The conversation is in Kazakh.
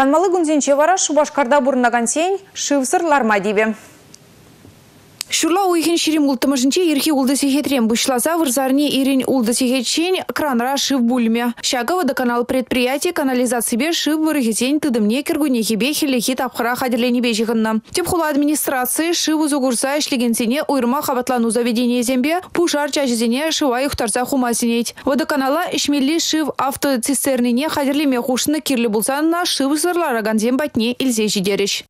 Канмалы күнзенче вара Шубашкарда бұрынаган сен шывсыр лармадибе. Шурла уйхин ширим ултымышынче ерхи улды сехетрем бұшласа вырзарне ирин улды сехетчен кранра шив бульме. Шага водоканал предприятие канализации шив вырыхетень тыдымне кергуне хибе хилехи тапхара хадерлене бежихынна. Теп хула администрации шиву зугурса ишлегенсене уйрма хабатлану заведение зембе пушар чажизене шива юхтарса хумасинеть. Водоканала ишмелли шив автоцистернине хадерлеме хушны кирлі булсанна шив зырлараган зембатне илзе жидереш.